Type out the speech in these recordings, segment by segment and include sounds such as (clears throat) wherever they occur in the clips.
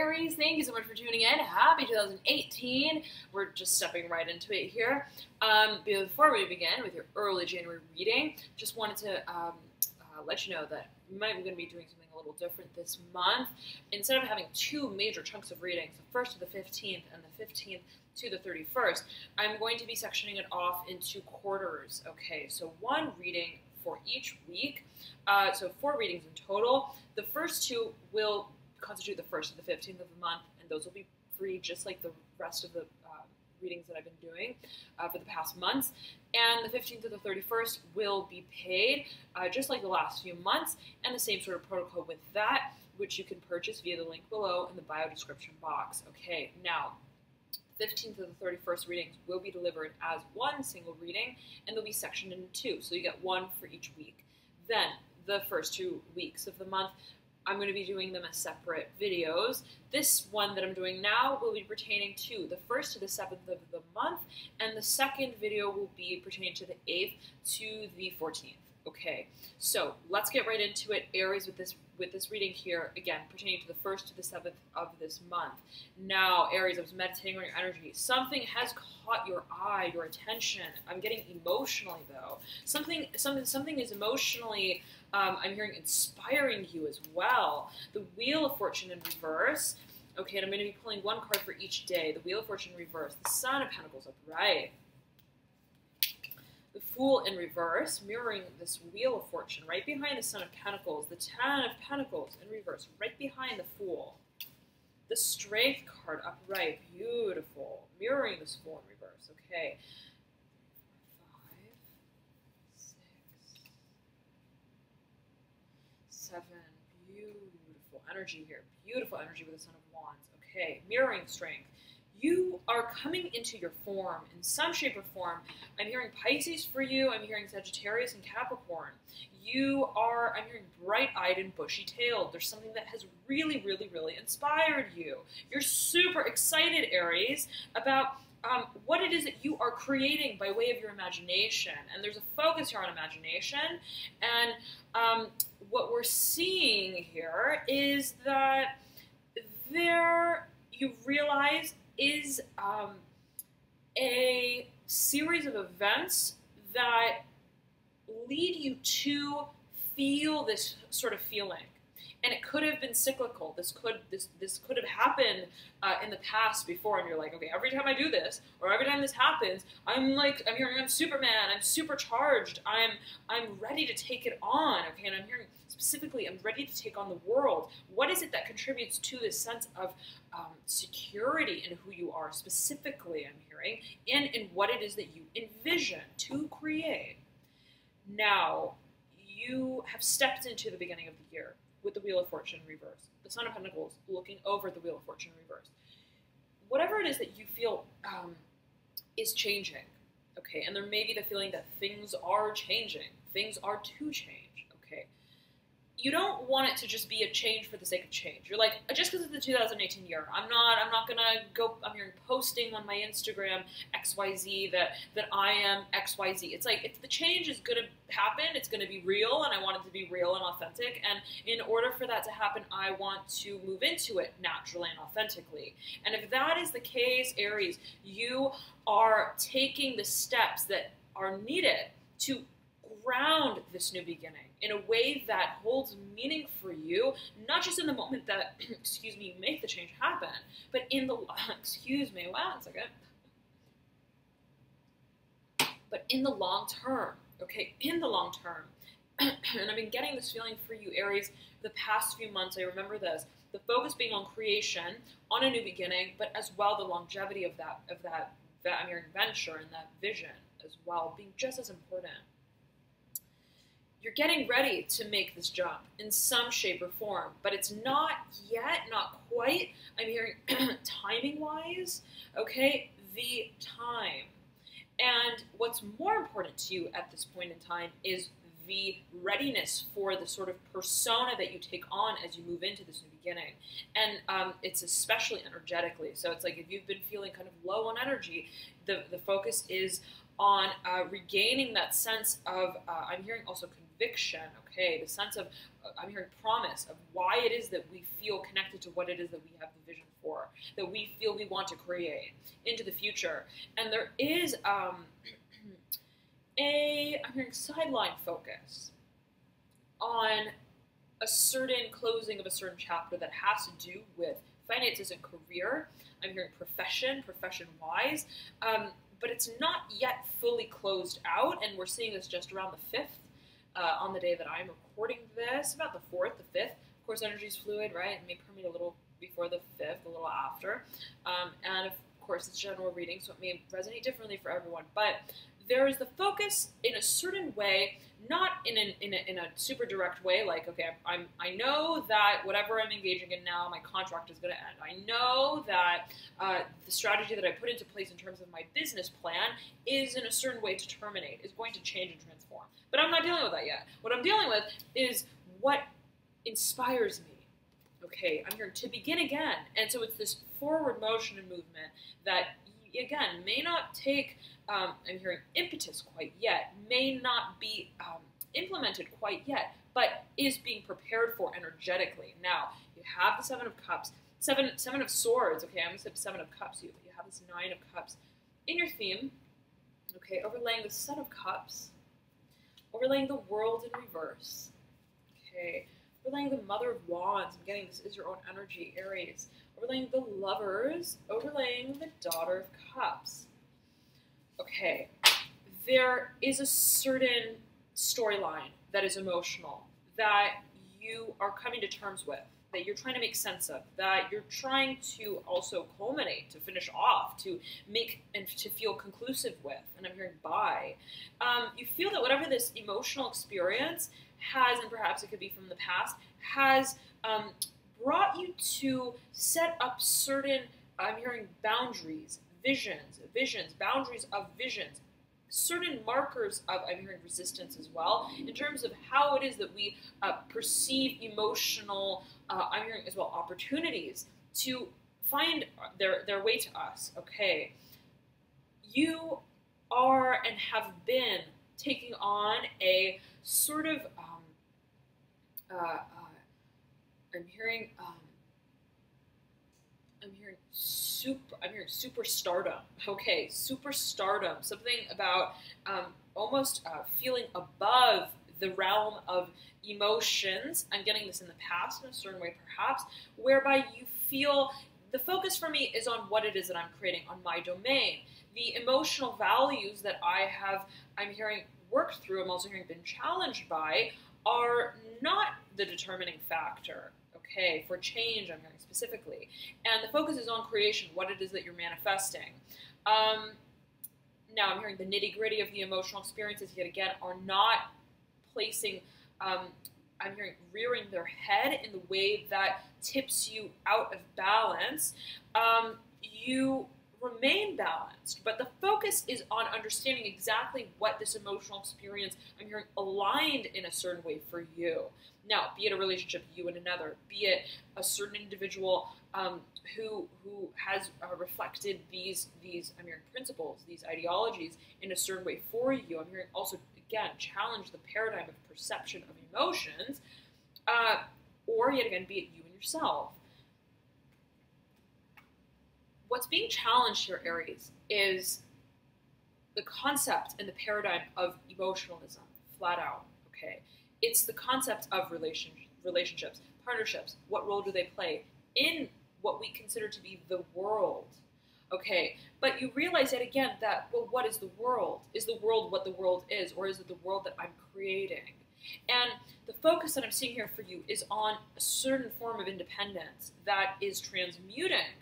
Aries, thank you so much for tuning in. Happy 2018. We're just stepping right into it here. Um, before we begin with your early January reading, just wanted to um, uh, let you know that we might be going to be doing something a little different this month. Instead of having two major chunks of readings, the first to the 15th and the 15th to the 31st, I'm going to be sectioning it off into quarters. Okay, so one reading for each week. Uh, so four readings in total. The first two will constitute the first and the 15th of the month, and those will be free just like the rest of the uh, readings that I've been doing uh, for the past months. And the 15th to the 31st will be paid uh, just like the last few months, and the same sort of protocol with that, which you can purchase via the link below in the bio description box. Okay, now 15th to the 31st readings will be delivered as one single reading, and they'll be sectioned into two, so you get one for each week. Then, the first two weeks of the month I'm going to be doing them as separate videos. This one that I'm doing now will be pertaining to the 1st to the 7th of the month, and the second video will be pertaining to the 8th to the 14th. Okay, so let's get right into it. Aries with this with this reading here, again, pertaining to the 1st to the 7th of this month. Now, Aries, I was meditating on your energy. Something has caught your eye, your attention. I'm getting emotionally, though. Something, something, something is emotionally um, I'm hearing inspiring you as well. The Wheel of Fortune in reverse. Okay, and I'm going to be pulling one card for each day. The Wheel of Fortune reverse. The Son of Pentacles upright. The Fool in reverse, mirroring this Wheel of Fortune. Right behind the Son of Pentacles. The Ten of Pentacles in reverse. Right behind the Fool. The Strength card upright. Beautiful. Mirroring this Fool in reverse. Okay. seven. Beautiful energy here. Beautiful energy with the Son of Wands. Okay, mirroring strength. You are coming into your form in some shape or form. I'm hearing Pisces for you. I'm hearing Sagittarius and Capricorn. You are, I'm hearing bright eyed and bushy tailed. There's something that has really, really, really inspired you. You're super excited, Aries, about um, what it is that you are creating by way of your imagination. And there's a focus here on imagination. And um, what we're seeing here is that there, you realize, is um, a series of events that lead you to feel this sort of feeling and it could have been cyclical. This could this this could have happened uh, in the past before, and you're like, okay, every time I do this, or every time this happens, I'm like, I'm hearing I'm Superman, I'm supercharged, I'm I'm ready to take it on. Okay, and I'm hearing specifically, I'm ready to take on the world. What is it that contributes to this sense of um, security in who you are specifically? I'm hearing, and in what it is that you envision to create. Now, you have stepped into the beginning of the year with the Wheel of Fortune reverse. The Son of Pentacles looking over the Wheel of Fortune reverse. Whatever it is that you feel um, is changing, okay, and there may be the feeling that things are changing, things are to change you don't want it to just be a change for the sake of change. You're like, just because it's the 2018 year, I'm not, I'm not gonna go. I'm posting on my Instagram X Y Z that that I am X Y Z. It's like if the change is gonna happen, it's gonna be real, and I want it to be real and authentic. And in order for that to happen, I want to move into it naturally and authentically. And if that is the case, Aries, you are taking the steps that are needed to ground this new beginning in a way that holds meaning for you, not just in the moment that, (clears throat) excuse me, you make the change happen, but in the, (laughs) excuse me, one second, but in the long term, okay, in the long term. (clears throat) and I've been getting this feeling for you, Aries, the past few months. I remember this. The focus being on creation, on a new beginning, but as well the longevity of that of that, that I'm hearing venture and that vision as well being just as important you're getting ready to make this jump in some shape or form, but it's not yet, not quite. I'm hearing (clears throat) timing wise, okay, the time. And what's more important to you at this point in time is the readiness for the sort of persona that you take on as you move into this new beginning. And um, it's especially energetically. So it's like if you've been feeling kind of low on energy, the, the focus is on uh, regaining that sense of, uh, I'm hearing also conviction. Okay, the sense of uh, I'm hearing promise of why it is that we feel connected to what it is that we have the vision for, that we feel we want to create into the future. And there is um, (clears throat) a I'm hearing sideline focus on a certain closing of a certain chapter that has to do with finances and career. I'm hearing profession, profession wise, um, but it's not yet fully closed out, and we're seeing this just around the 5th uh, on the day that I'm recording this, about the 4th, the 5th. Of course, energy is fluid, right? It may permeate a little before the 5th, a little after. Um, and of course, it's general reading, so it may resonate differently for everyone. But there is the focus in a certain way, not in, an, in, a, in a super direct way, like, okay, I'm, I know that whatever I'm engaging in now, my contract is going to end. I know that uh, the strategy that I put into place in terms of my business plan is in a certain way to terminate, is going to change and transform. But I'm not dealing with that yet. What I'm dealing with is what inspires me. Okay, I'm here to begin again. And so it's this forward motion and movement that, again, may not take um, I'm hearing impetus quite yet, may not be um, implemented quite yet, but is being prepared for energetically. Now, you have the Seven of Cups, Seven, seven of Swords, okay, I almost said Seven of Cups, you, you have this Nine of Cups in your theme, okay, overlaying the Seven of Cups, overlaying the World in reverse, okay, overlaying the Mother of Wands, I'm getting this is your own energy, Aries, overlaying the Lovers, overlaying the Daughter of Cups okay, there is a certain storyline that is emotional that you are coming to terms with, that you're trying to make sense of, that you're trying to also culminate, to finish off, to make and to feel conclusive with. And I'm hearing by. Um, you feel that whatever this emotional experience has, and perhaps it could be from the past, has um, brought you to set up certain, I'm hearing boundaries, visions, visions, boundaries of visions, certain markers of, I'm hearing resistance as well, in terms of how it is that we uh, perceive emotional, uh, I'm hearing as well, opportunities to find their, their way to us. Okay, you are and have been taking on a sort of, um, uh, uh I'm hearing, um, I'm hearing super. I'm hearing superstardom. Okay, superstardom. Something about um, almost uh, feeling above the realm of emotions. I'm getting this in the past in a certain way, perhaps, whereby you feel the focus for me is on what it is that I'm creating on my domain. The emotional values that I have, I'm hearing worked through, I'm also hearing been challenged by, are not the determining factor okay, for change, I'm hearing specifically. And the focus is on creation, what it is that you're manifesting. Um, now, I'm hearing the nitty gritty of the emotional experiences, yet again, are not placing, um, I'm hearing rearing their head in the way that tips you out of balance. Um, you remain balanced, but the focus is on understanding exactly what this emotional experience I'm hearing aligned in a certain way for you. Now, be it a relationship you and another, be it a certain individual um, who who has uh, reflected these these I'm hearing principles, these ideologies in a certain way for you. I'm hearing also again challenge the paradigm of perception of emotions, uh, or yet again, be it you and yourself what's being challenged here, Aries, is the concept and the paradigm of emotionalism, flat out. Okay, it's the concept of relation, relationships, partnerships. What role do they play in what we consider to be the world? Okay, but you realize that again that well, what is the world? Is the world what the world is, or is it the world that I'm creating? And the focus that I'm seeing here for you is on a certain form of independence that is transmuting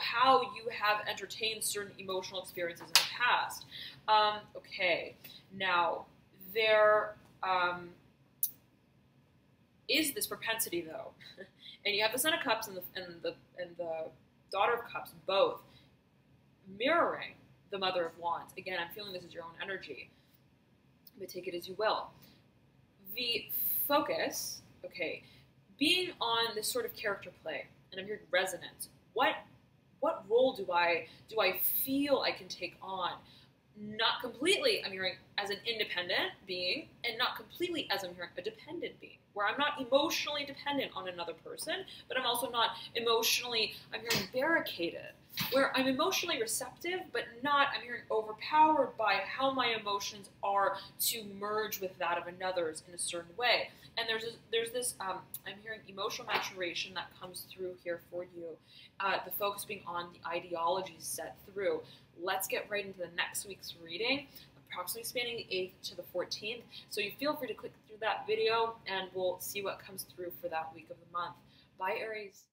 how you have entertained certain emotional experiences in the past. Um, okay, now there um, is this propensity though, (laughs) and you have the Son of Cups and the and the and the Daughter of Cups both mirroring the Mother of Wands. Again, I'm feeling this is your own energy, but take it as you will. The focus, okay, being on this sort of character play, and I'm hearing resonance. What what role do I do I feel I can take on? not completely, I'm hearing as an independent being, and not completely as I'm hearing a dependent being, where I'm not emotionally dependent on another person, but I'm also not emotionally, I'm hearing barricaded, where I'm emotionally receptive, but not, I'm hearing overpowered by how my emotions are to merge with that of another's in a certain way. And there's this, there's this um, I'm hearing emotional maturation that comes through here for you. Uh, the focus being on the ideologies set through let's get right into the next week's reading, approximately spanning the 8th to the 14th. So you feel free to click through that video and we'll see what comes through for that week of the month. Bye, Aries.